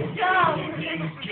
Go!